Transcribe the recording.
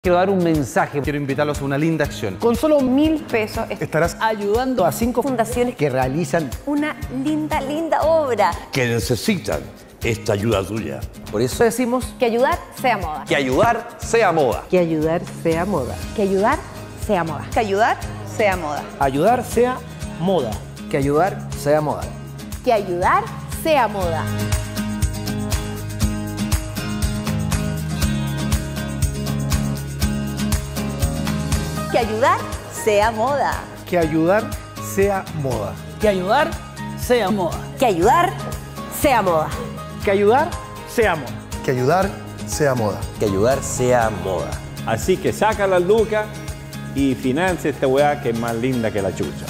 Quiero dar un mensaje, quiero invitarlos a una linda acción. Con solo mil pesos Estarás ayudando a cinco fundaciones que realizan una linda, linda obra. que necesitan esta ayuda tuya. Por eso decimos Que ayudar sea moda. Que ayudar sea moda. Que ayudar sea moda. Que ayudar sea moda. Que ayudar sea moda. ayudar sea moda. que ayudar sea moda. Que ayudar sea moda. Que ayudar sea moda. Que ayudar sea moda. Que ayudar sea moda. Que ayudar sea moda. Que ayudar sea moda. Que ayudar sea moda. Que ayudar sea moda. Así que saca la lucas y financia esta weá que es más linda que la chucha.